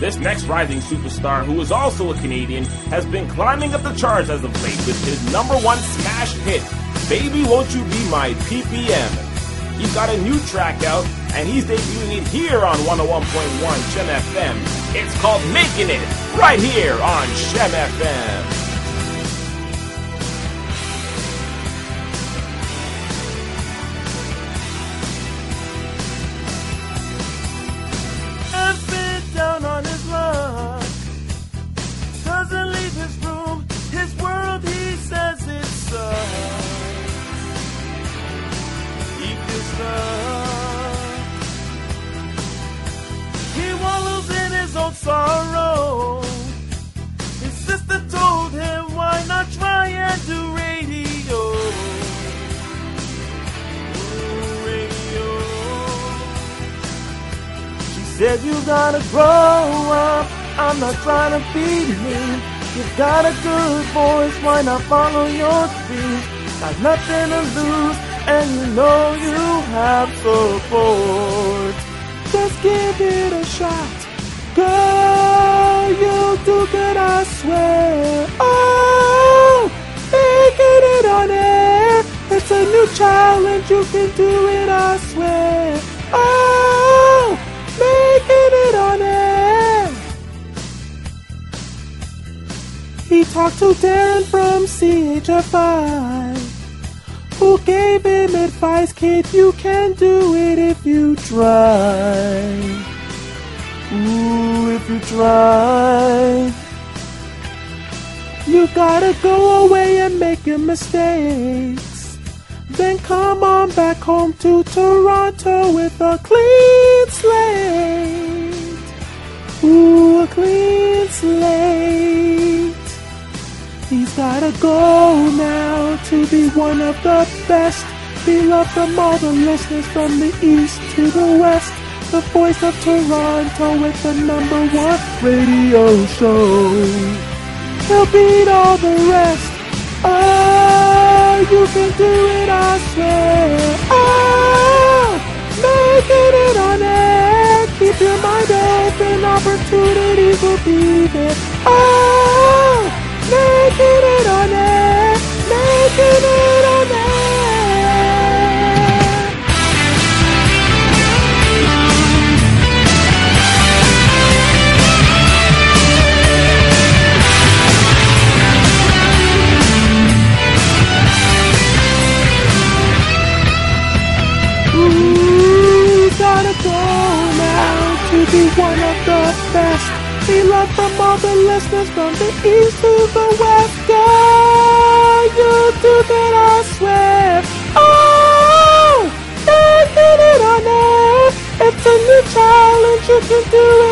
This next rising superstar, who is also a Canadian, has been climbing up the charts as of late with his number one smash hit, Baby Won't You Be My PPM. He's got a new track out, and he's debuting it here on 101.1 Shem FM. It's called Making It, right here on Shem FM. Said, you gotta grow up. I'm not trying to be mean. You've got a good voice, why not follow your dreams? Got nothing to lose, and you know you have support. Just give it a shot. Girl, you do good, I swear. Oh, making it on air. It's a new challenge, you can do it, I swear. Talked to Darren from CHFI, who gave him advice, kid, you can do it if you try. Ooh, if you try. You gotta go away and make your mistakes. Then come on back home to Toronto with a clean slate. Ooh, a clean slate. He's gotta go now to be one of the best. Beloved from all the listeners from the east to the west the voice of Toronto with the number one radio show. He'll beat all the rest. Oh, you can do it, I swear. Oh, making it on air. Keep your mind open, opportunities will be there. One of the best. Be loved from all the listeners from the east to the west. Girl, you do that, I swear. Oh, making it on air. It's a new challenge, you can do it.